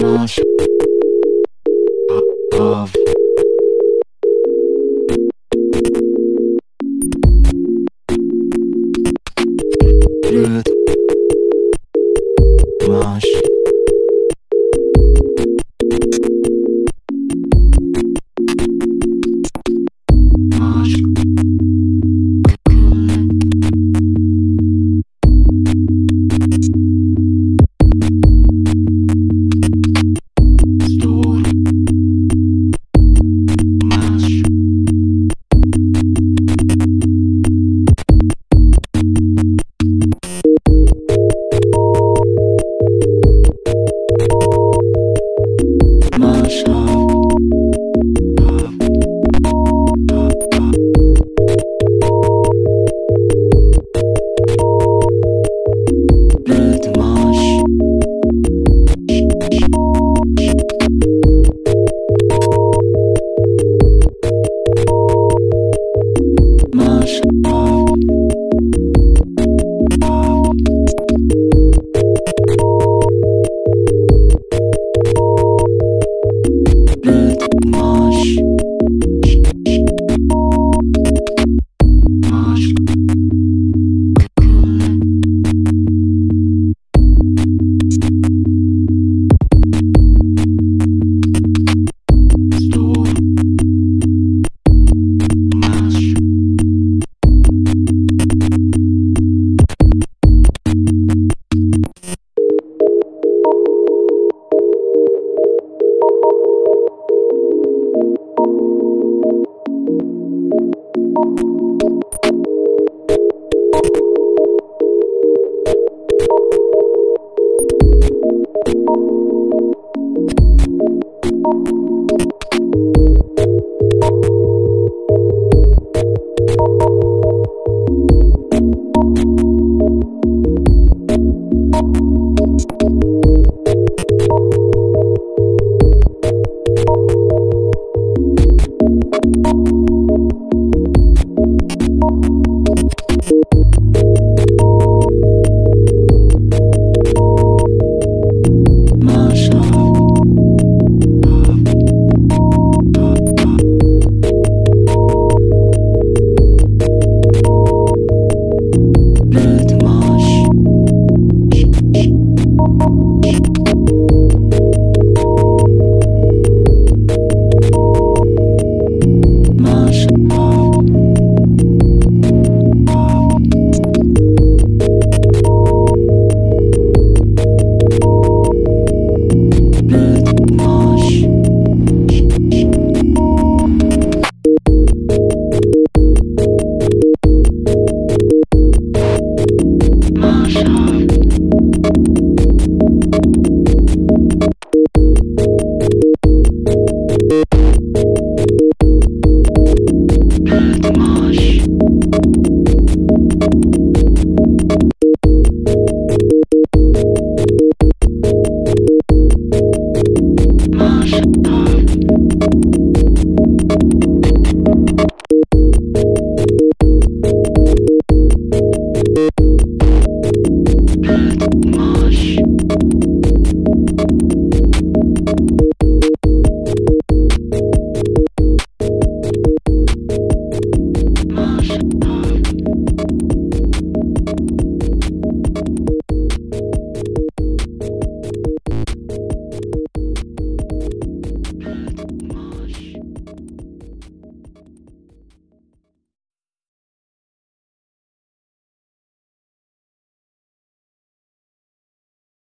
Uh, of. Root Of